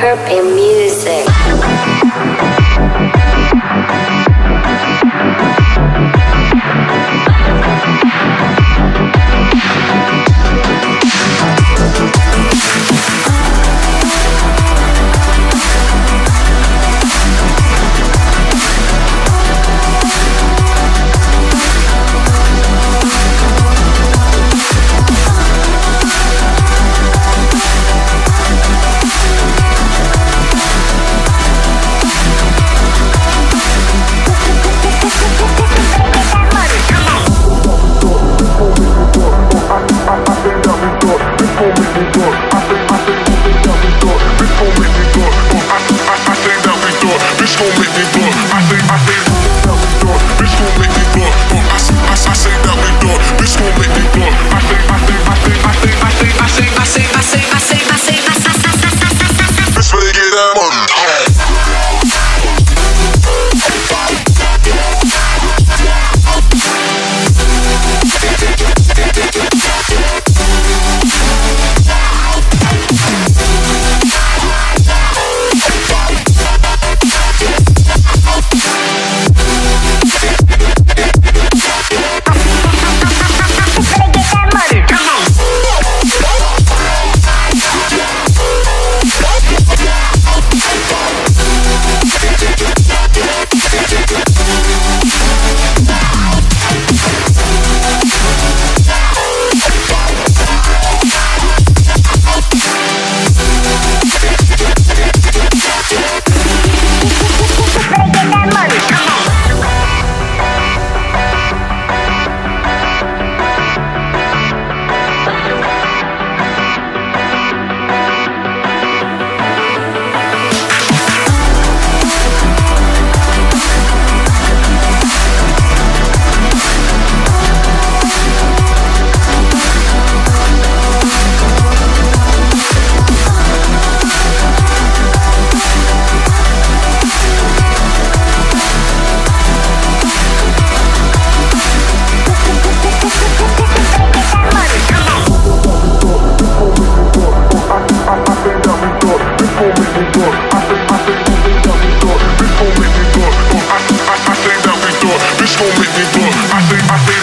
purple music. gon' make me blunt. I think, I think. gon' make me blunt. I think, I think.